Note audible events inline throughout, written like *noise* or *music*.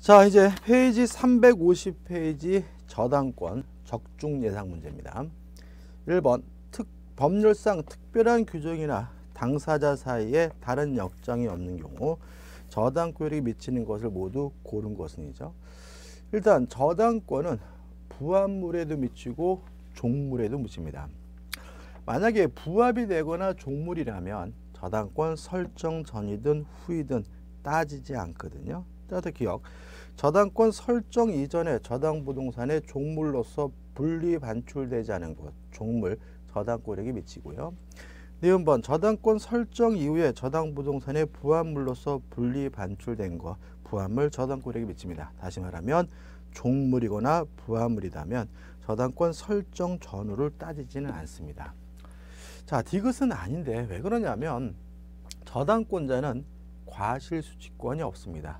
자 이제 페이지 350페이지 저당권 적중 예상 문제입니다. 1번 특, 법률상 특별한 규정이나 당사자 사이에 다른 역정이 없는 경우 저당권이 미치는 것을 모두 고른 것은이죠. 일단 저당권은 부합물에도 미치고 종물에도 미칩니다. 만약에 부합이 되거나 종물이라면 저당권 설정 전이든 후이든 따지지 않거든요. 따뜻 기억. 저당권 설정 이전에 저당 부동산의 종물로서 분리 반출되지 않은 것, 종물 저당권에게 미치고요. 니은번 저당권 설정 이후에 저당 부동산의 부합물로서 분리 반출된 것, 부합물 저당권에게 미칩니다. 다시 말하면 종물이거나 부합물이라면 저당권 설정 전후를 따지지는 않습니다. 자, 디귿은 아닌데 왜 그러냐면 저당권자는 과실수취권이 없습니다.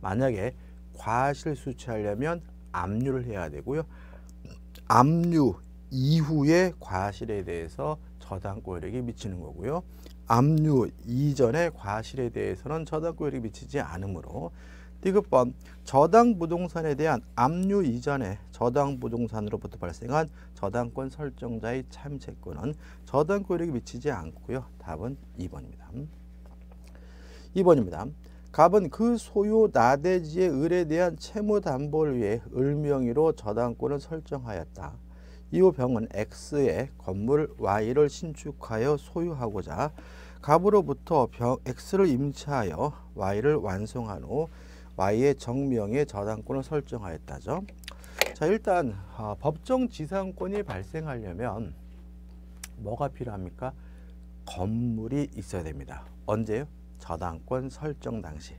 만약에 과실수취하려면 압류를 해야 되고요. 압류 이후의 과실에 대해서 저당권력이 미치는 거고요. 압류 이전의 과실에 대해서는 저당권력이 미치지 않으므로 디귿번 저당 부동산에 대한 압류 이전에 저당 부동산으로부터 발생한 저당권 설정자의 참채권은 저당권력이 미치지 않고요. 답은 2번입니다. 2번입니다. 갑은 그 소유 나대지의 을에 대한 채무 담보를 위해 을 명의로 저당권을 설정하였다. 이후 병은 X의 건물 Y를 신축하여 소유하고자 갑으로부터 병 X를 임차하여 Y를 완성한 후 Y의 정명의 저당권을 설정하였다죠. 자 일단 어, 법정 지상권이 발생하려면 뭐가 필요합니까? 건물이 있어야 됩니다. 언제요? 저당권 설정 당시.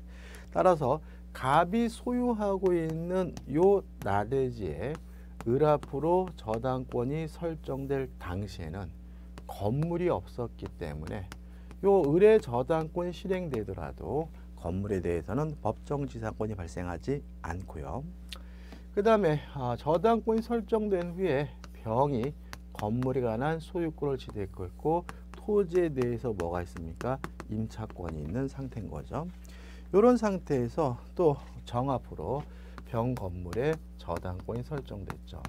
따라서 갑이 소유하고 있는 요 나대지에 을 앞으로 저당권이 설정될 당시에는 건물이 없었기 때문에 요 을의 저당권 실행되더라도 건물에 대해서는 법정지상권이 발생하지 않고요. 그 다음에 아, 저당권이 설정된 후에 병이 건물에 관한 소유권을 지대했고 토지에 대해서 뭐가 있습니까? 임차권이 있는 상태인 거죠. 이런 상태에서 또 정앞으로 병 건물에 저당권이 설정됐죠.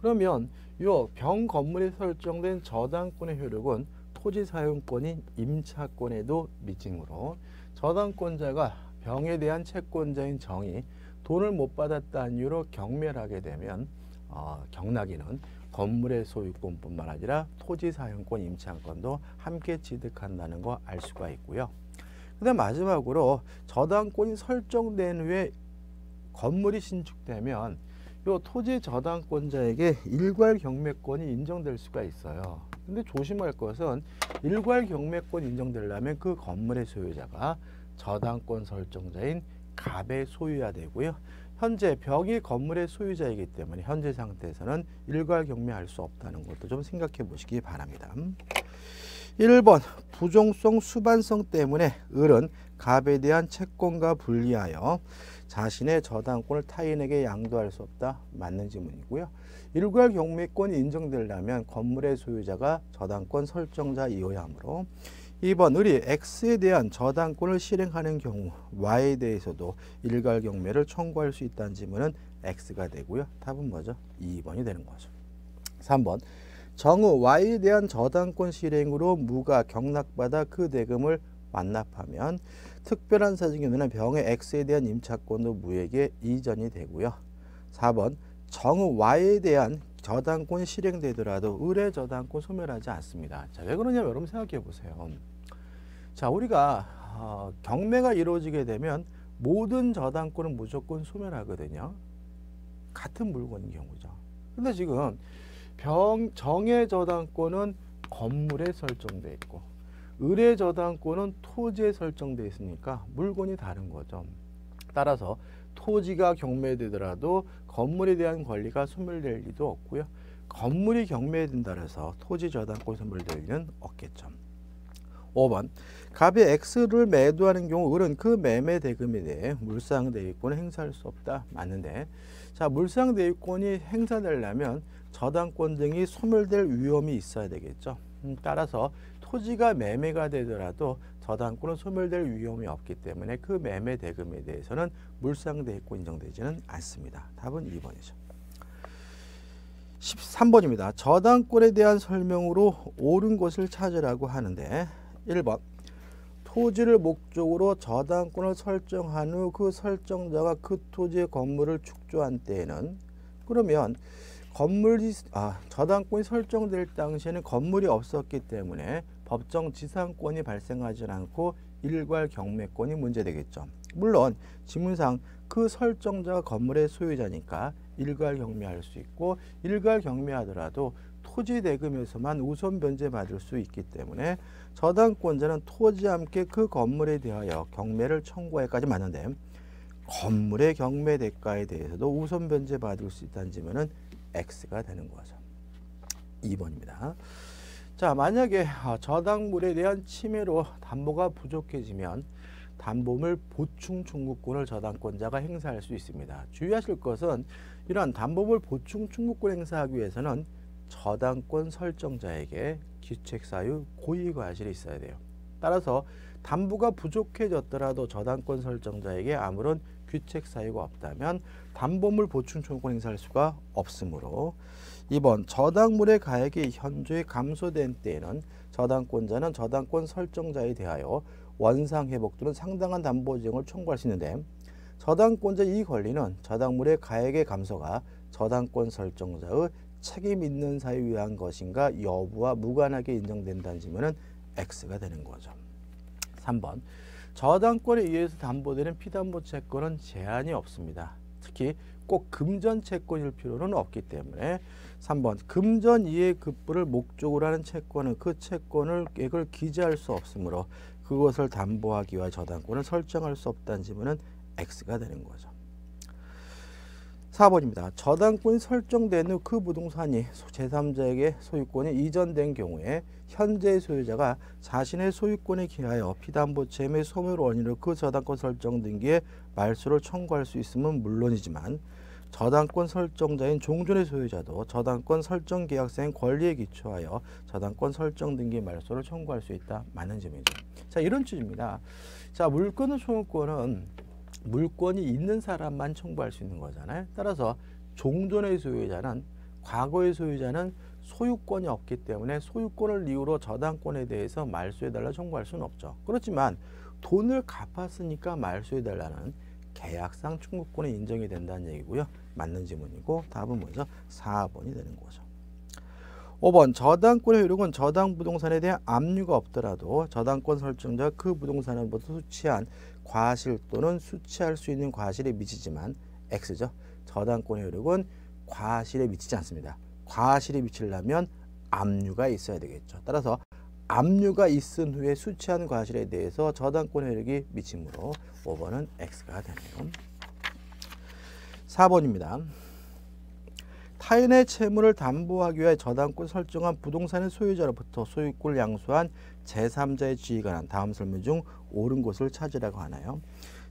그러면 요병 건물에 설정된 저당권의 효력은 토지 사용권인 임차권에도 미치므로 저당권자가 병에 대한 채권자인 정이 돈을 못 받았다는 이유로 경멸하게 되면 어, 경락이는 건물의 소유권뿐만 아니라 토지 사용권 임차권도 함께 취득한다는 거 알 수가 있고요. 그다음 마지막으로 저당권이 설정된 후에 건물이 신축되면 요 토지 저당권자에게 일괄 경매권이 인정될 수가 있어요. 근데 조심할 것은 일괄 경매권 인정되려면 그 건물의 소유자가 저당권 설정자인 갑의 소유야 되고요. 현재 벽이 건물의 소유자이기 때문에 현재 상태에서는 일괄 경매할 수 없다는 것도 좀 생각해 보시기 바랍니다. 1번 부종성 수반성 때문에 을은 갑에 대한 채권과 분리하여 자신의 저당권을 타인에게 양도할 수 없다. 맞는 지문이고요. 일괄 경매권이 인정되려면 건물의 소유자가 저당권 설정자이어야 하므로 2번 을이 X에 대한 저당권을 실행하는 경우 Y에 대해서도 일괄 경매를 청구할 수 있다는 지문은 X가 되고요. 답은 뭐죠? 2번이 되는 거죠. 3번 정우 Y에 대한 저당권 실행으로 무가 경락받아 그 대금을 완납하면 특별한 사정 경우는 병의 X에 대한 임차권도 무에게 이전이 되고요. 4번 정우 Y에 대한 저당권 실행되더라도 을의 저당권 소멸하지 않습니다. 자, 왜 그러냐면 여러분 생각해 보세요. 자, 우리가 어, 경매가 이루어지게 되면 모든 저당권은 무조건 소멸하거든요. 같은 물건인 경우죠. 근데 지금 병, 정의 저당권은 건물에 설정돼 있고 을의 저당권은 토지에 설정돼 있으니까 물건이 다른 거죠. 따라서 토지가 경매되더라도 건물에 대한 권리가 소멸될 리도 없고요. 건물이 경매된다 해서 토지 저당권 소멸될 리는 없겠죠. 5번 갑이 X를 매도하는 경우 을은 그 매매 대금에 대해 물상 대위권을 행사할 수 없다. 맞는데 자 물상 대위권이 행사되려면 저당권 등이 소멸될 위험이 있어야 되겠죠. 음, 따라서 토지가 매매가 되더라도 저당권은 소멸될 위험이 없기 때문에 그 매매 대금에 대해서는 물상대액고 인정되지는 않습니다. 답은 2번이죠. 13번입니다. 저당권에 대한 설명으로 옳은 것을 찾으라고 하는데 1번 토지를 목적으로 저당권을 설정한 후 그 설정자가 그 토지의 건물을 축조한 때에는 그러면 건물이 아, 저당권이 설정될 당시에는 건물이 없었기 때문에 법정 지상권이 발생하지 않고 일괄 경매권이 문제되겠죠. 물론 지문상 그 설정자가 건물의 소유자니까 일괄 경매할 수 있고 일괄 경매하더라도 토지 대금에서만 우선 변제 받을 수 있기 때문에 저당권자는 토지와 함께 그 건물에 대하여 경매를 청구해까지 맞는데 건물의 경매 대가에 대해서도 우선 변제 받을 수 있다는 지면은 X가 되는 거죠. 2번입니다. 자, 만약에 아, 저당물에 대한 침해로 담보가 부족해지면 담보물 보충 청구권을 저당권자가 행사할 수 있습니다. 주의하실 것은 이러한 담보물 보충 청구권 행사하기 위해서는 저당권 설정자에게 기책사유 고의 과실이 있어야 돼요. 따라서 담보가 부족해졌더라도 저당권 설정자에게 아무런 귀책 사유가 없다면 담보물 보충 청구권 행사할 수가 없으므로 2번 저당물의 가액이 현저히 감소된 때에는 저당권자는 저당권 설정자에 대하여 원상 회복 또는 상당한 담보 지형을 청구할 수 있는데 저당권자 이 권리는 저당물의 가액의 감소가 저당권 설정자의 책임 있는 사유에 의한 것인가 여부와 무관하게 인정된다는 지면은 X가 되는 거죠. 3번 저당권에 의해서 담보되는 피담보 채권은 제한이 없습니다. 특히 꼭 금전 채권일 필요는 없기 때문에 3번 금전 이해 급부를 목적으로 하는 채권은 그 채권을 액을 기재할 수 없으므로 그것을 담보하기 위해 저당권을 설정할 수 없다는 지문은 X가 되는 거죠. 4번입니다. 저당권이 설정된 후 그 부동산이 제3자에게 소유권이 이전된 경우에 현재 소유자가 자신의 소유권에 기하여 피담보채의 소멸 원인으로 그 저당권 설정 등기에 말소를 청구할 수 있음은 물론이지만 저당권 설정자인 종전의 소유자도 저당권 설정 계약서인 권리에 기초하여 저당권 설정 등기 말소를 청구할 수 있다. 맞는 점이죠. 자, 이런 취지입니다. 자, 물권의 소유권은 물권이 있는 사람만 청구할 수 있는 거잖아요. 따라서 종전의 소유자는 과거의 소유자는 소유권이 없기 때문에 소유권을 이유로 저당권에 대해서 말소해달라 청구할 수는 없죠. 그렇지만 돈을 갚았으니까 말소해달라는 계약상 청구권이 인정이 된다는 얘기고요. 맞는 지문이고 답은 먼저 4번이 되는 거죠. 5번 저당권의 효력은 저당 부동산에 대한 압류가 없더라도 저당권 설정자 그 부동산으로부터 수취한 과실 또는 수취할 수 있는 과실에 미치지만 X죠. 저당권의 효력은 과실에 미치지 않습니다. 과실이 미치려면 압류가 있어야 되겠죠. 따라서 압류가 있은 후에 수취한 과실에 대해서 저당권의 효력이 미치므로 5번은 X가 되네요. 4번입니다. 타인의 채무를 담보하기 위해 저당권 설정한 부동산의 소유자로부터 소유권을 양수한 제3자의 지위에 관한 다음 설명 중 옳은 것을 찾으라고 하나요?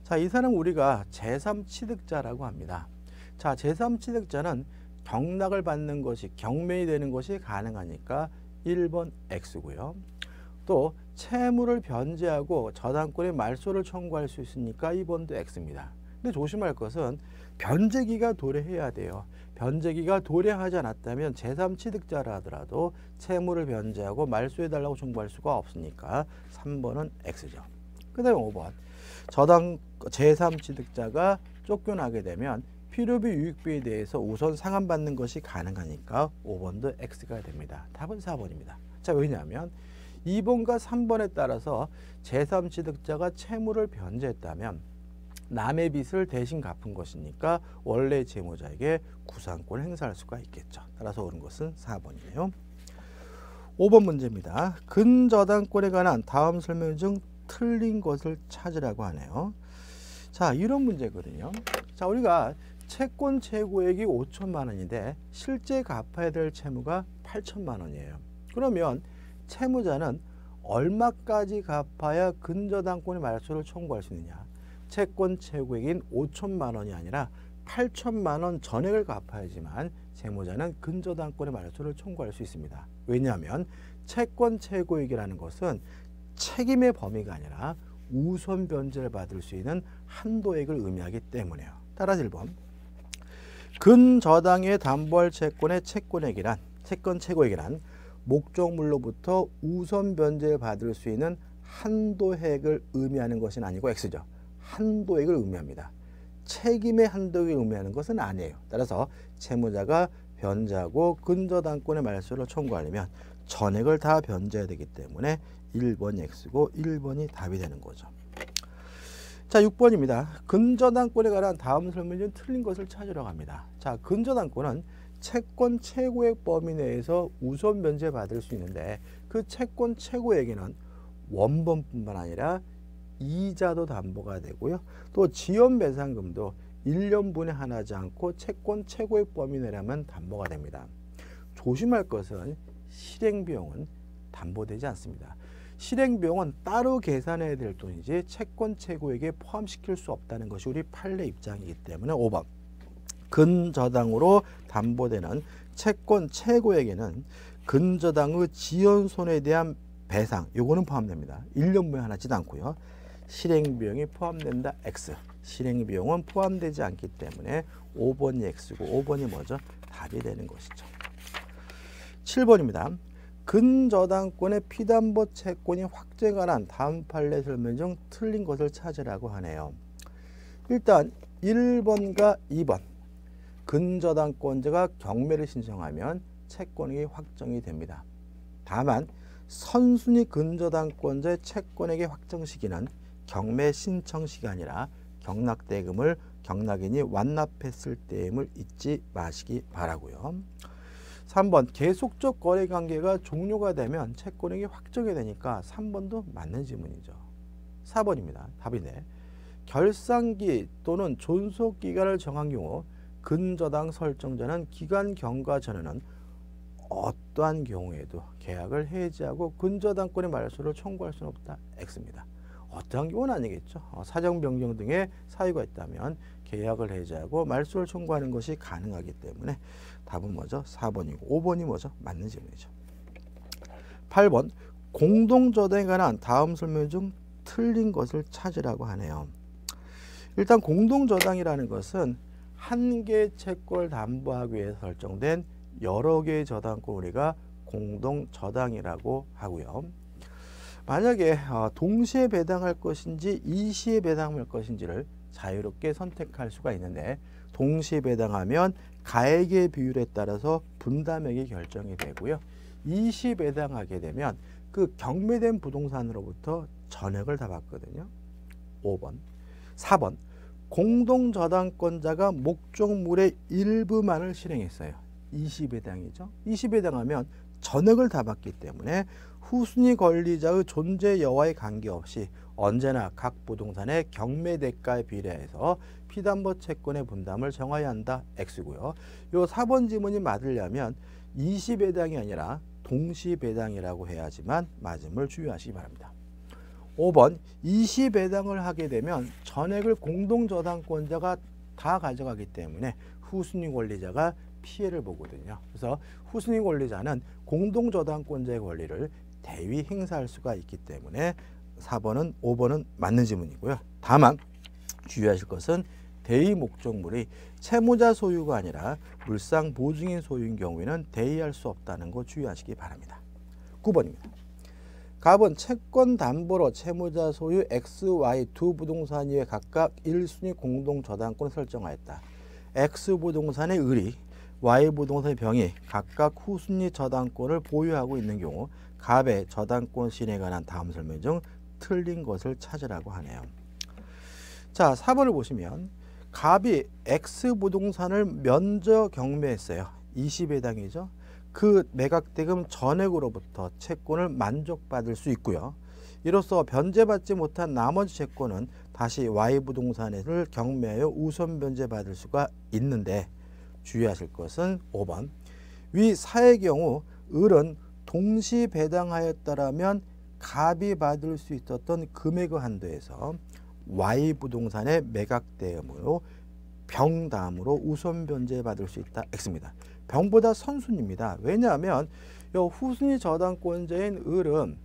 자, 이 사람 우리가 제3취득자라고 합니다. 자, 제3취득자는 경락을 받는 것이 경매이 되는 것이 가능하니까 1번 X고요. 또 채무를 변제하고 저당권의 말소를 청구할 수 있으니까 2번도 X입니다. 근데 조심할 것은 변제기가 도래해야 돼요. 변제기가 도래하지 않았다면 제3취득자라 하더라도 채무를 변제하고 말소해달라고 청구할 수가 없으니까 3번은 X죠. 그 다음에 5번. 저당 제3취득자가 쫓겨나게 되면 필요비 유익비에 대해서 우선 상환받는 것이 가능하니까 5번도 X가 됩니다. 답은 4번입니다. 자, 왜냐하면 2번과 3번에 따라서 제3취득자가 채무를 변제했다면 남의 빚을 대신 갚은 것이니까 원래 채무자에게 구상권을 행사할 수가 있겠죠. 따라서 옳은 것은 4번이에요. 5번 문제입니다. 근저당권에 관한 다음 설명 중 틀린 것을 찾으라고 하네요. 자, 이런 문제거든요. 자, 우리가 채권 최고액이 5천만 원인데 실제 갚아야 될 채무가 8천만 원이에요. 그러면 채무자는 얼마까지 갚아야 근저당권의 말소를 청구할 수 있느냐? 채권 최고액인 5천만 원이 아니라 8천만 원 전액을 갚아야지만 채무자는 근저당권의 말소를 청구할 수 있습니다. 왜냐하면 채권 최고액이라는 것은 책임의 범위가 아니라 우선 변제를 받을 수 있는 한도액을 의미하기 때문에요. 따라서 1번 근저당의 담보할 채권의 채권액이란 채권 최고액이란 목적물로부터 우선 변제를 받을 수 있는 한도액을 의미하는 것은 아니고 X죠. 한도액을 의미합니다. 책임의 한도액을 의미하는 것은 아니에요. 따라서 채무자가 변제하고 근저당권의 말소를 청구하려면 전액을 다 변제해야 되기 때문에 1번이 X고 1번이 답이 되는 거죠. 자, 6번입니다. 근저당권에 관한 다음 설명은 틀린 것을 찾으러 갑니다. 자, 근저당권은 채권 최고액 범위 내에서 우선 변제 받을 수 있는데 그 채권 최고액에는 원본뿐만 아니라 이자도 담보가 되고요. 또 지연 배상금도 1년분에 하나지 않고 채권 최고액 범위 내라면 담보가 됩니다. 조심할 것은 실행 비용은 담보되지 않습니다. 실행 비용은 따로 계산해야 될 돈이지 채권 최고액에 포함시킬 수 없다는 것이 우리 판례 입장이기 때문에 5번 근저당으로 담보되는 채권 최고액에는 근저당의 지연 손해에 대한 배상 요거는 포함됩니다. 1년 후에 하나 지도 않고요. 실행 비용이 포함된다 X. 실행 비용은 포함되지 않기 때문에 5번이 X고 5번이 뭐죠? 답이 되는 것이죠. 7번입니다. 근저당권의 피담보 채권이 확정에 관 다음 판례 설명 중 틀린 것을 찾으라고 하네요. 일단 1번과 2번 근저당권자가 경매를 신청하면 채권이 확정이 됩니다. 다만 선순위 근저당권자의 채권액의 확정 시기는 경매 신청 시간이라 경락대금을 경락인이 완납했을 때임을 잊지 마시기 바라고요. 3번 계속적 거래 관계가 종료가 되면 채권액이 확정이 되니까 3번도 맞는 질문이죠. 4번입니다. 답이네. 결산기 또는 존속 기간을 정한 경우 근저당 설정자는 기간 경과 전에는 어떠한 경우에도 계약을 해지하고 근저당권의 말소를 청구할 수는 없다. X입니다. 어떠한 경우는 아니겠죠. 어, 사정 변경 등의 사유가 있다면 계약을 해지하고 말소를 청구하는 것이 가능하기 때문에 답은 뭐죠? 4번이고 5번이 뭐죠? 맞는 질문이죠. 8번 공동저당에 관한 다음 설명 중 틀린 것을 찾으라고 하네요. 일단 공동저당이라는 것은 한 개의 채권을 담보하기 위해서 설정된 여러 개의 저당권 우리가 공동저당이라고 하고요. 만약에 어, 동시에 배당할 것인지 일시에 배당할 것인지를 자유롭게 선택할 수가 있는데 동시에 배당하면 가액의 비율에 따라서 분담액이 결정이 되고요. 일시 배당하게 되면 그 경매된 부동산으로부터 전액을 다 받거든요. 5번. 4번. 공동저당권자가 목적물의 일부만을 실행했어요. 이시배당이죠. 이시배당하면 전액을 다 받기 때문에 후순위 권리자의 존재 여와에 관계없이 언제나 각 부동산의 경매 대가에 비례해서 피담보 채권의 분담을 정하여야 한다. X고요. 요 4번 지문이 맞으려면 이시 배당이 아니라 동시 배당이라고 해야지만 맞음을 주의하시기 바랍니다. 5번 이시 배당을 하게 되면 전액을 공동저당권자가 다 가져가기 때문에 후순위 권리자가 피해를 보거든요. 그래서 후순위 권리자는 공동저당권자의 권리를 대위 행사할 수가 있기 때문에 4번은 5번은 맞는 지문이고요. 다만 주의하실 것은 대위 목적물이 채무자 소유가 아니라 물상 보증인 소유인 경우에는 대위할 수 없다는 거 주의하시기 바랍니다. 9번입니다. 갑은 채권 담보로 채무자 소유 X, Y 두 부동산 위에 각각 1순위 공동 저당권을 설정하였다. X 부동산의 을이 Y 부동산의 병이 각각 후순위 저당권을 보유하고 있는 경우 갑의 저당권 신에 관한 다음 설명 중 틀린 것을 찾으라고 하네요. 자, 4번을 보시면 갑이 X 부동산을 면적 경매했어요. 20회당이죠. 그 매각대금 전액으로부터 채권을 만족받을 수 있고요. 이로써 변제받지 못한 나머지 채권은 다시 Y 부동산을 경매하여 우선 변제받을 수가 있는데 주의하실 것은 5번 위 사의 경우 을은 동시 배당하였다라면 갑이 받을 수 있었던 금액의 한도에서 Y 부동산의 매각 대금으로 병담으로 우선 변제 받을 수 있다 X입니다. 병보다 선순입니다. 왜냐하면 후순위 저당권자인 을은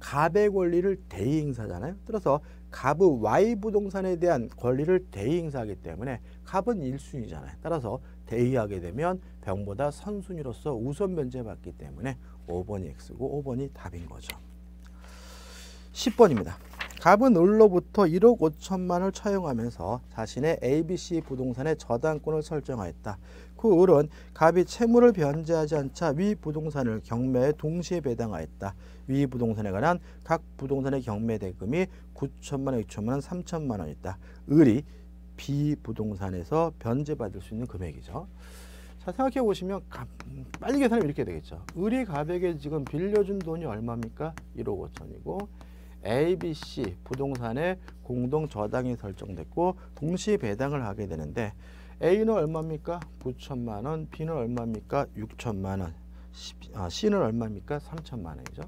갑의 권리를 대행사잖아요. 따라서 갑의 Y 부동산에 대한 권리를 대행사하기 때문에 갑은 1순위잖아요. 따라서 대의하게 되면 병보다 선순위로서 우선 면제받기 때문에 5번이 X고 5번이 답인 거죠. 10번입니다. 갑은 을로부터 1억 5천만 원을 차용하면서 자신의 ABC 부동산의 저당권을 설정하였다. 그 을은 갑이 채무를 변제하지 않자 위 부동산을 경매에 동시에 배당하였다. 위 부동산에 관한 각 부동산의 경매 대금이 9천만 원, 6천만 원, 3천만 원이다. 을이 B 부동산에서 변제받을 수 있는 금액이죠. 자 생각해 보시면 갑, 빨리 계산하면 이렇게 되겠죠. 을이 갑에게 지금 빌려준 돈이 얼마입니까? 1억 5천이고 ABC 부동산의 공동 저당이 설정됐고 동시 배당을 하게 되는데 A는 얼마입니까? 9천만 원, B는 얼마입니까? 6천만 원, C는 얼마입니까? 3천만 원이죠.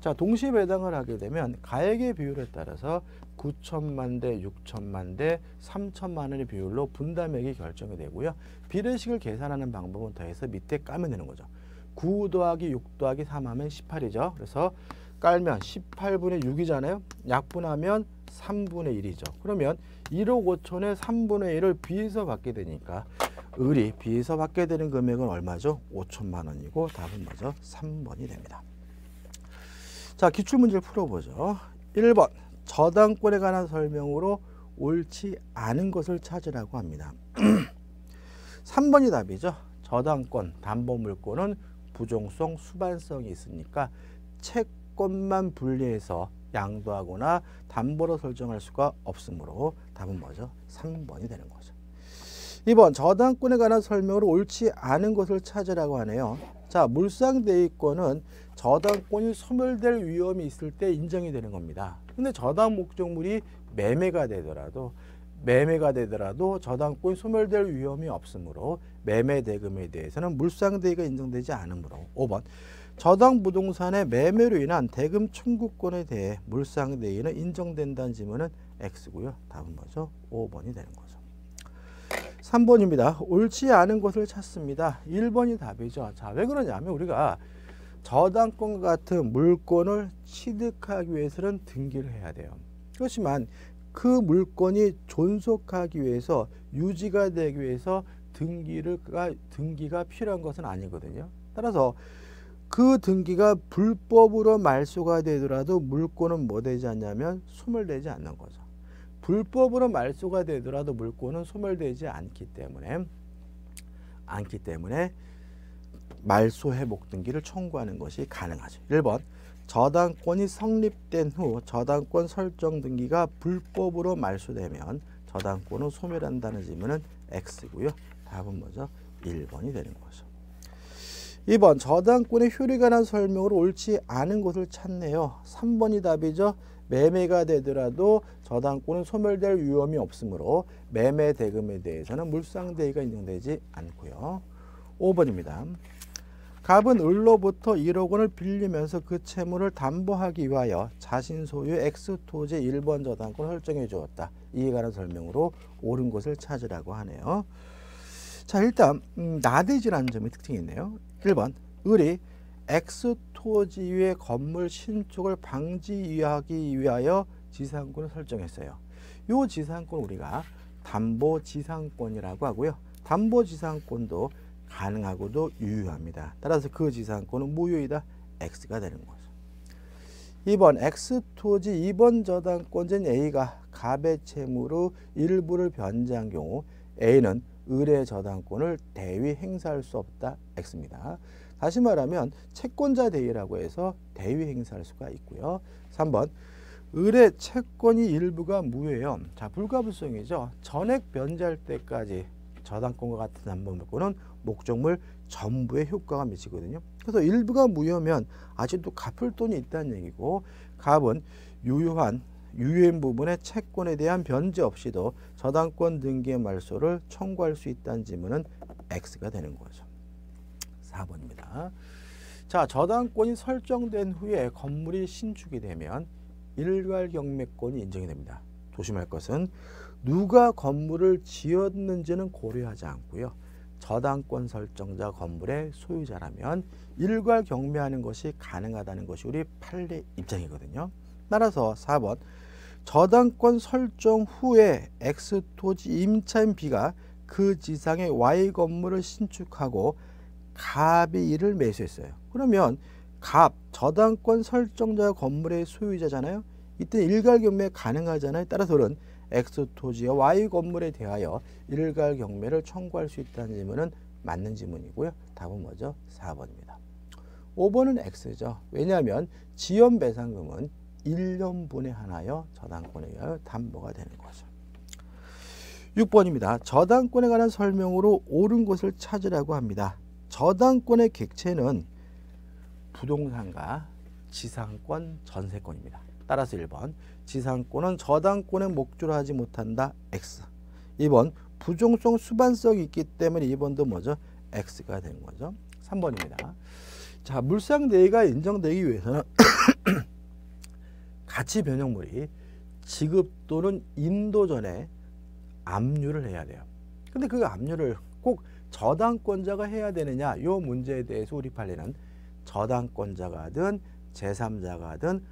자, 동시 배당을 하게 되면 가액의 비율에 따라서 9천만 대 6천만 대 3천만 원의 비율로 분담액이 결정이 되고요. 비례식을 계산하는 방법은 더해서 밑에 까면 되는 거죠. 9 더하기 6 더하기 3 하면 18이죠. 그래서 깔면 18분의 6이잖아요. 약분하면 3분의 1이죠. 그러면 1억 5천에 3분의 1을 비해서 받게 되니까 을이 비해서 받게 되는 금액은 얼마죠? 5천만 원이고 답은 뭐죠? 3번이 됩니다. 자, 기출문제를 풀어보죠. 1번 저당권에 관한 설명으로 옳지 않은 것을 찾으라고 합니다. *clears throat* 3번이 답이죠. 저당권, 담보물권은 부종성, 수반성이 있으니까 채권 만 분리해서 양도하거나 담보로 설정할 수가 없으므로 답은 뭐죠? 3번이 되는 거죠. 2번 저당권에 관한 설명으로 옳지 않은 것을 찾으라고 하네요. 자, 물상대위권은 저당권이 소멸될 위험이 있을 때 인정이 되는 겁니다. 근데 저당 목적물이 매매가 되더라도 매매가 되더라도 저당권이 소멸될 위험이 없으므로 매매 대금에 대해서는 물상대위가 인정되지 않으므로 5번 저당 부동산의 매매로 인한 대금 청구권에 대해 물상대위는 인정된다는 질문은 X고요. 답은 뭐죠? 5번이 되는 거죠. 3번입니다. 옳지 않은 것을 찾습니다. 1번이 답이죠. 자, 왜 그러냐면 우리가 저당권 같은 물건을 취득하기 위해서는 등기를 해야 돼요. 그렇지만 그 물건이 존속하기 위해서 유지가 되기 위해서 등기를 등기가 필요한 것은 아니거든요. 따라서 그 등기가 불법으로 말소가 되더라도 물권은 뭐 되지 않냐면 소멸되지 않는 거죠. 불법으로 말소가 되더라도 물권은 소멸되지 않기 때문에 않기 때문에 말소 회복 등기를 청구하는 것이 가능하죠. 1번 저당권이 성립된 후 저당권 설정 등기가 불법으로 말소되면 저당권을 소멸한다는 질문은 X고요. 답은 뭐죠? 1번이 되는 거죠. 2번 저당권의 효력에 관한 설명으로 옳지 않은 것을 찾네요. 3번이 답이죠. 매매가 되더라도 저당권은 소멸될 위험이 없으므로 매매 대금에 대해서는 물상대위가 인정되지 않고요. 5번입니다. 갑은 을로부터 1억 원을 빌리면서 그 채무를 담보하기 위하여 자신 소유 X토지 1번 저당권을 설정해 주었다. 이에 관한 설명으로 옳은 것을 찾으라고 하네요. 자 일단 음, 나대지라는 점이 특징이 있네요. 1번 을이 위의 건물 신축을 방지하기 위하여 지상권을 설정했어요. 이 지상권 우리가 담보지상권이라고 하고요. 담보지상권도 가능하고도 유효합니다. 따라서 그 지상권은 무효이다. X가 되는 거죠. 2번 X토지 2번 저당권자인 A가 갑의 채무로 일부를 변제한 경우 A는 을의 저당권을 대위 행사할 수 없다. X입니다. 다시 말하면 채권자 대위라고 해서 대위 행사할 수가 있고요. 3번 을의 채권이 일부가 무효예요. 자, 불가불성이죠. 전액 변제할 때까지 저당권과 같은 담보물권은 목적물 전부에 효과가 미치거든요. 그래서 일부가 무효면 아직도 갚을 돈이 있다는 얘기고 갑은 유효한 유효인 부분의 채권에 대한 변제 없이도 저당권 등기의 말소를 청구할 수 있다는 질문은 X가 되는 거죠. 4번입니다. 자, 저당권이 설정된 후에 건물이 신축이 되면 일괄 경매권이 인정이 됩니다. 조심할 것은 누가 건물을 지었는지는 고려하지 않고요. 저당권 설정자 건물의 소유자라면 일괄 경매하는 것이 가능하다는 것이 우리 판례 입장이거든요. 따라서 4번 저당권 설정 후에 X 토지 임차인 B가 그 지상의 Y 건물을 신축하고 갑이 이를 매수했어요. 그러면 갑 저당권 설정자 건물의 소유자잖아요. 이때 일괄 경매 가능하잖아요. 따라서는 X 토지와 Y 건물에 대하여 일괄 경매를 청구할 수 있다는 질문은 맞는 질문이고요. 답은 뭐죠? 4번입니다. 5번은 X죠. 왜냐하면 지연 배상금은 1년분에 하나여 저당권에 의하여 담보가 되는 거죠. 6번입니다. 저당권에 관한 설명으로 옳은 것을 찾으라고 합니다. 저당권의 객체는 부동산과 지상권, 전세권입니다. 따라서 1번 지상권은 저당권의 목조로 하지 못한다. X. 2번 부종성 수반성이 있기 때문에 2번도 뭐죠? X가 되는 거죠. 3번입니다. 자, 물상 대위가 인정되기 위해서는 *coughs* 가치 변형물이 지급 또는 인도 전에 압류를 해야 돼요. 근데 그 압류를 꼭 저당권자가 해야 되느냐? 요 문제에 대해서 우리 판례는 저당권자가든 제3자가든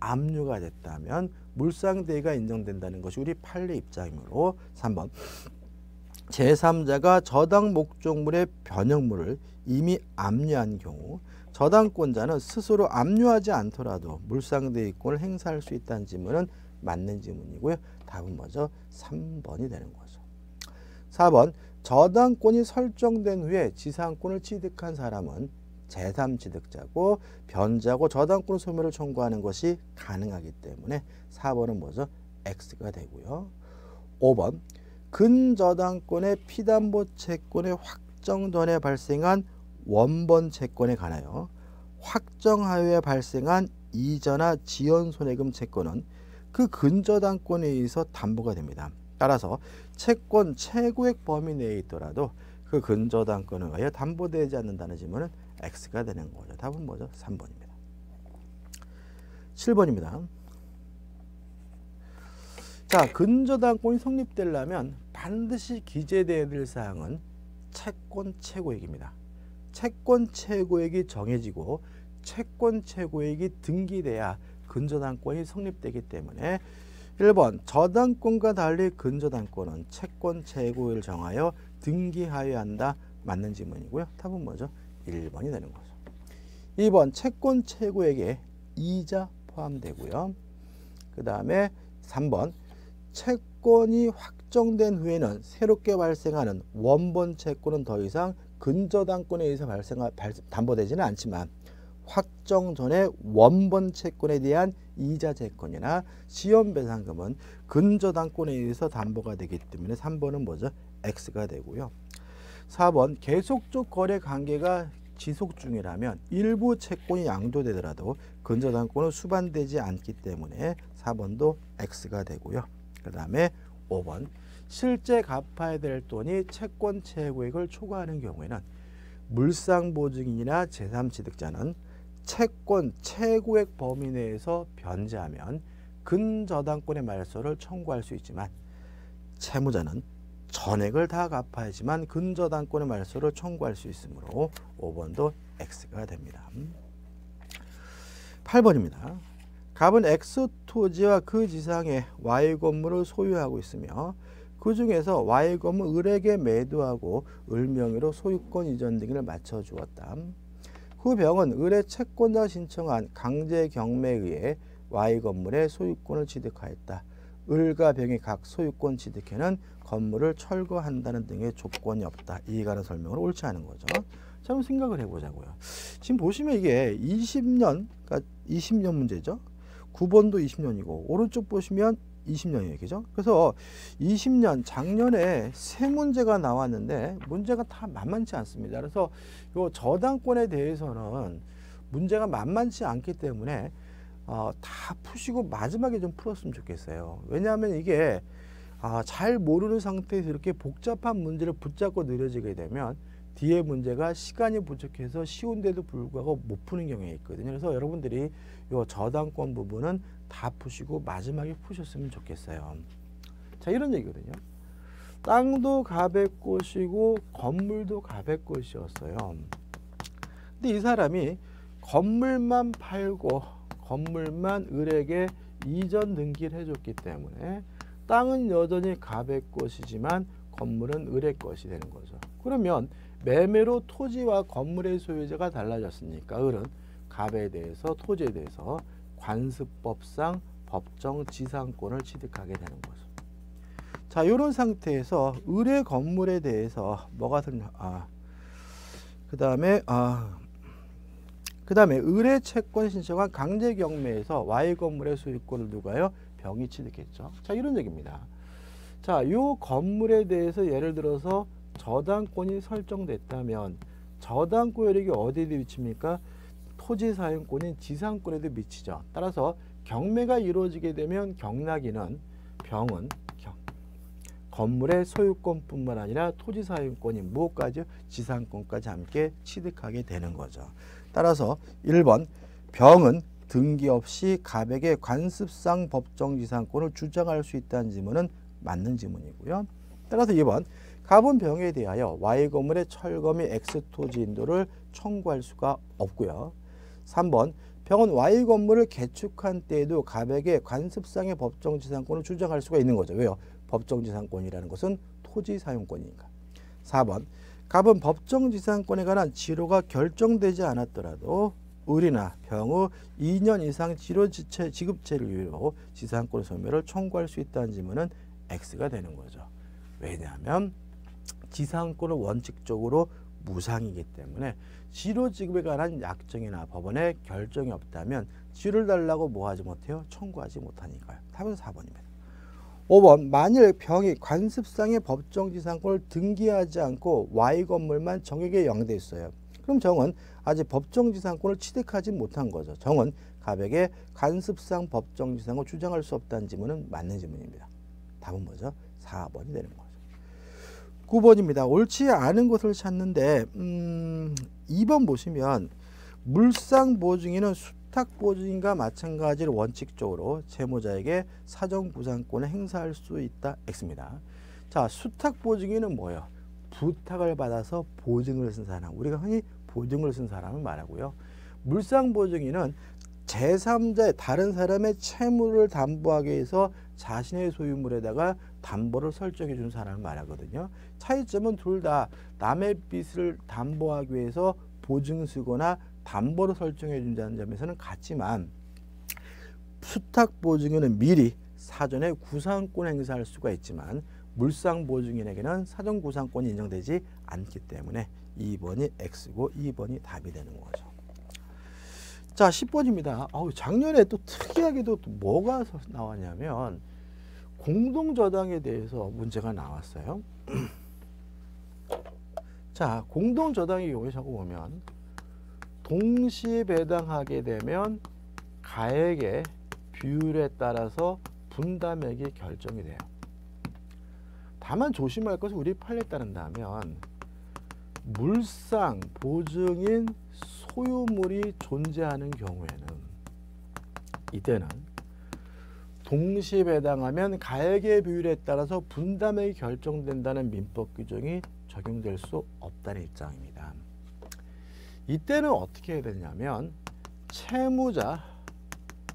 압류가 됐다면 물상대가 인정된다는 것이 우리 판례 입장이므로 3번 제3자가 저당 목적물의 변형물을 이미 압류한 경우 저당권자는 스스로 압류하지 않더라도 물상대이권을 행사할 수 있다는 질문은 맞는 질문이고요. 답은 뭐죠? 3번이 되는 거죠. 4번 저당권이 설정된 후에 지상권을 취득한 사람은 제3취득자고 변자고 저당권 소멸을 청구하는 것이 가능하기 때문에 4번은 뭐죠? X가 되고요. 5번 근저당권의 피담보 채권의 확정 전에 발생한 원본 채권에 관하여 확정하에 발생한 이전화 지연 손해금 채권은 그 근저당권에 의해서 담보가 됩니다. 따라서 채권 최고액 범위 내에 있더라도 그 근저당권에 의하여 담보되지 않는다는 질문은 X가 되는 거죠. 답은 뭐죠? 3번입니다. 7번입니다. 자, 근저당권이 성립되려면 반드시 기재되어야 될 사항은 채권 최고액입니다. 채권 최고액이 정해지고 채권 최고액이 등기돼야 근저당권이 성립되기 때문에 1번 저당권과 달리 근저당권은 채권 최고액을 정하여 등기하여야 한다. 맞는 질문이고요. 답은 뭐죠? 1번이 되는 거죠. 2번 채권 최고액에 이자 포함되고요. 그 다음에 3번 채권이 확정된 후에는 새롭게 발생하는 원본 채권은 더 이상 근저당권에 의해서 발생 담보되지는 않지만 확정 전에 원본 채권에 대한 이자 채권이나 시험 배상금은 근저당권에 의해서 담보가 되기 때문에 3번은 뭐죠? X가 되고요. 4번 계속적 거래 관계가 지속 중이라면 일부 채권이 양도되더라도 근저당권은 수반되지 않기 때문에 4번도 X가 되고요. 그 다음에 5번 실제 갚아야 될 돈이 채권 최고액을 초과하는 경우에는 물상보증인이나 제3취득자는 채권 최고액 범위 내에서 변제하면 근저당권의 말소를 청구할 수 있지만 채무자는 전액을 다 갚아야지만 근저당권의 말소를 청구할 수 있으므로 5번도 X가 됩니다. 8번입니다. 갑은 X 토지와 그 지상에 Y 건물을 소유하고 있으며 그 중에서 Y 건물 을에게 매도하고 을 명의로 소유권 이전 등을 맞춰 주었다. 그 병은 을의 채권자 신청한 강제 경매에 의해 Y 건물의 소유권을 취득하였다. 을과 병이 각 소유권 취득에는 건물을 철거한다는 등의 조건이 없다. 이해가는 설명을 옳지 않은 거죠. 자, 한번 생각을 해보자고요. 지금 보시면 이게 20년, 그러니까 20년 문제죠. 9번도 20년이고 오른쪽 보시면 20년이에요. 그죠? 그래서 20년 작년에 세 문제가 나왔는데 문제가 다 만만치 않습니다. 그래서 요 저당권에 대해서는 문제가 만만치 않기 때문에 어, 다 푸시고 마지막에 좀 풀었으면 좋겠어요. 왜냐하면 이게 아, 잘 모르는 상태에서 이렇게 복잡한 문제를 붙잡고 느려지게 되면 뒤에 문제가 시간이 부족해서 쉬운데도 불구하고 못 푸는 경우가 있거든요. 그래서 여러분들이 이 저당권 부분은 다 푸시고 마지막에 푸셨으면 좋겠어요. 자 이런 얘기거든요. 땅도 것이고 건물도 갑의 것이었어요. 근데 이 사람이 건물만 팔고 건물만 을에게 이전 등기를 해줬기 때문에 땅은 여전히 갑의 것이지만 건물은 을의 것이 되는 거죠. 그러면 매매로 토지와 건물의 소유자가 달라졌으니까 을은 갑에 대해서 토지에 대해서 관습법상 법정 지상권을 취득하게 되는 거죠. 자, 이런 상태에서 을의 건물에 대해서 뭐가 들 아, 그 다음에 아, 그 다음에 을의 채권 신청한 강제 경매에서 Y 건물의 소유권을 누가요? 병이 취득했죠. 자, 이런 얘기입니다. 자, 요 건물에 대해서 예를 들어서 저당권이 설정됐다면 저당권 여력이 어디에 미칩니까? 토지 사용권인 지상권에도 미치죠. 따라서 경매가 이루어지게 되면 경락인은 병은 경, 건물의 소유권뿐만 아니라 토지 사용권인 무엇까지 지상권까지 함께 취득하게 되는 거죠. 따라서 1번 병은 등기 없이 갑에게 관습상 법정 지상권을 주장할 수 있다는 지문은 맞는 지문이고요. 따라서 2번 갑은 병에 대하여 Y 건물의 철거 및 X 토지 인도를 청구할 수가 없고요. 3번 병은 Y 건물을 개축한 때에도 갑에게 관습상의 법정 지상권을 주장할 수가 있는 거죠. 왜요? 법정 지상권이라는 것은 토지 사용권이니까. 4번 갑은 법정 지상권에 관한 지로가 결정되지 않았더라도 을이나 병의 2년 이상 지로 지체 지급제를 이유로 지상권 소멸을 청구할 수 있다는 지문은 X가 되는 거죠. 왜냐하면 지상권은 원칙적으로 무상이기 때문에 지로 지급에 관한 약정이나 법원의 결정이 없다면 지를 달라고 뭐 하지 못해요? 청구하지 못하니까요. 답은 4번입니다. 5번 만일 병이 관습상의 법정 지상권을 등기하지 않고 Y 건물만 정에게 영돼 있어요. 그럼 정은 아직 법정 지상권을 취득하지 못한 거죠. 정은 갑에게 관습상 법정 지상을 주장할 수 없다는 지문은 맞는 지문입니다. 답은 뭐죠? 4번이 되는 거죠. 9번입니다. 옳지 않은 것을 찾는데 음, 2번 보시면 물상 보증인은 수탁 보증인과 마찬가지로 원칙적으로 채무자에게 사정 부상권을 행사할 수 있다 X입니다. 자, 수탁 보증인은 뭐예요? 부탁을 받아서 보증을 쓴 사람. 우리가 흔히 보증을 쓴 사람을 말하고요. 물상 보증인은 제3자의 다른 사람의 채무를 담보하기 위해서 자신의 소유물에다가 담보를 설정해 준 사람을 말하거든요. 차이점은 둘 다 남의 빚을 담보하기 위해서 보증 쓰거나 담보를 설정해 준다는 점에서는 같지만 수탁 보증인은 미리 사전에 구상권 행사할 수가 있지만 물상 보증인에게는 사전 구상권이 인정되지 않기 때문에 2번이 X고 2번이 답이 되는 거죠. 자, 10번입니다. 아우, 작년에 또 특이하게도 또 뭐가 나왔냐면 공동저당에 대해서 문제가 나왔어요. *clears throat* 자, 공동저당의 경우에 자꾸 보면 동시 배당하게 되면 가액의 비율에 따라서 분담액이 결정이 돼요. 다만 조심할 것은 우리 판례에 따른다면 물상 보증인 소유물이 존재하는 경우에는 이때는 동시에 배당하면 가액의 비율에 따라서 분담액이 결정된다는 민법 규정이 적용될 수 없다는 입장입니다. 이때는 어떻게 해야 되냐면 채무자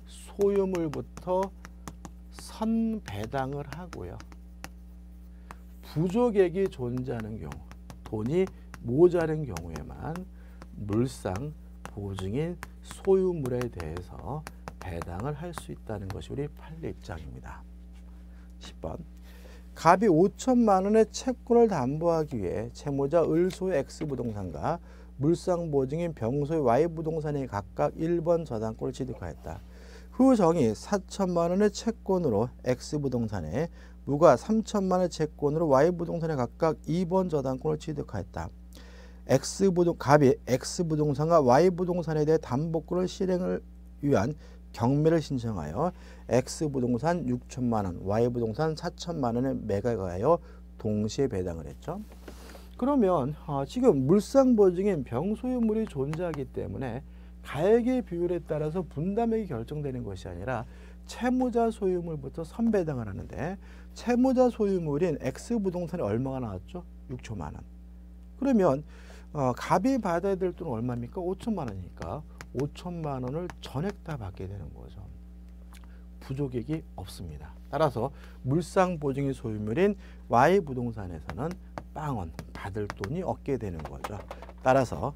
소유물부터 선배당을 하고요. 부족액이 존재하는 경우, 돈이 모자른 경우에만 물상 보증인 소유물에 대해서 배당을 할 수 있다는 것이 우리 판례 입장입니다. 10번 갑이 5천만 원의 채권을 담보하기 위해 채무자 을소의 X부동산과 물상 보증인 병소의 Y부동산이 각각 1번 저당권을 취득하였다. 후 정이 4천만 원의 채권으로 X부동산에 무가 3천만 원의 채권으로 Y부동산에 각각 2번 저당권을 취득하였다. X부동 갑이 X부동산과 Y부동산에 대해 담보권을 실행을 위한 경매를 신청하여 X부동산 6천만 원, Y부동산 4천만 원에 매각하여 동시에 배당을 했죠. 그러면 어, 지금 물상 보증인 병소유물이 존재하기 때문에 가액의 비율에 따라서 분담액이 결정되는 것이 아니라 채무자 소유물부터 선배당을 하는데 채무자 소유물인 X 부동산이 얼마가 나왔죠? 6천만 원. 그러면 어, 갑이 받아야 될 돈은 얼마입니까? 5천만 원이니까 5천만 원을 전액 다 받게 되는 거죠. 부족액이 없습니다. 따라서 물상 보증의 소유물인 Y 부동산에서는 빵원 받을 돈이 없게 되는 거죠. 따라서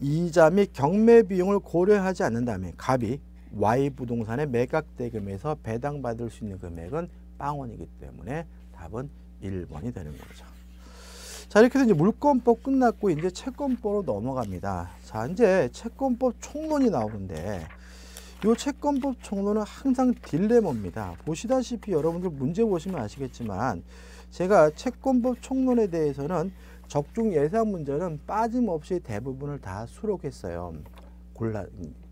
이자 및 경매 비용을 고려하지 않는다면 갑이 Y 부동산의 매각 대금에서 배당받을 수 있는 금액은 빵원이기 때문에 답은 1번이 되는 거죠. 자 이렇게 해서 이제 물권법 끝났고 이제 채권법으로 넘어갑니다. 자 이제 채권법 총론이 나오는데 이 채권법 총론은 항상 딜레마입니다. 보시다시피 여러분들 문제 보시면 아시겠지만 제가 채권법 총론에 대해서는 적중 예상 문제는 빠짐없이 대부분을 다 수록했어요. 골라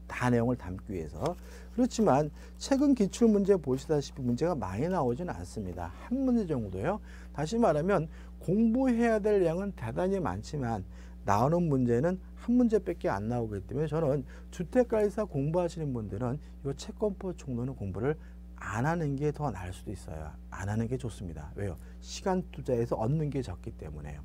다 내용을 담기 위해서 그렇지만 최근 기출 문제 보시다시피 문제가 많이 나오지는 않습니다. 한 문제 정도요. 다시 말하면 공부해야 될 양은 대단히 많지만 나오는 문제는 한 문제밖에 안 나오기 때문에 저는 주택관리사 공부하시는 분들은 이 채권법 총론은 공부를 안 하는 게 더 나을 수도 있어요. 안 하는 게 좋습니다. 왜요? 시간 투자해서 얻는 게 적기 때문에요.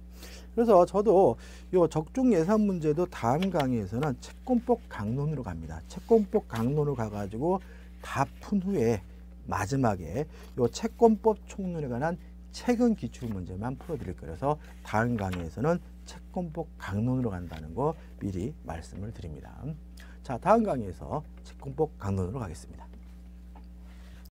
그래서 저도 이 적중 예산 문제도 다음 강의에서는 채권법 강론으로 갑니다. 채권법 강론으로 가가지고 다 푼 후에 마지막에 이 채권법 총론에 관한 최근 기출 문제만 풀어드릴. 그래서 다음 강의에서는 채권법 강론으로 간다는 거 미리 말씀을 드립니다. 자, 다음 강의에서 채권법 강론으로 가겠습니다.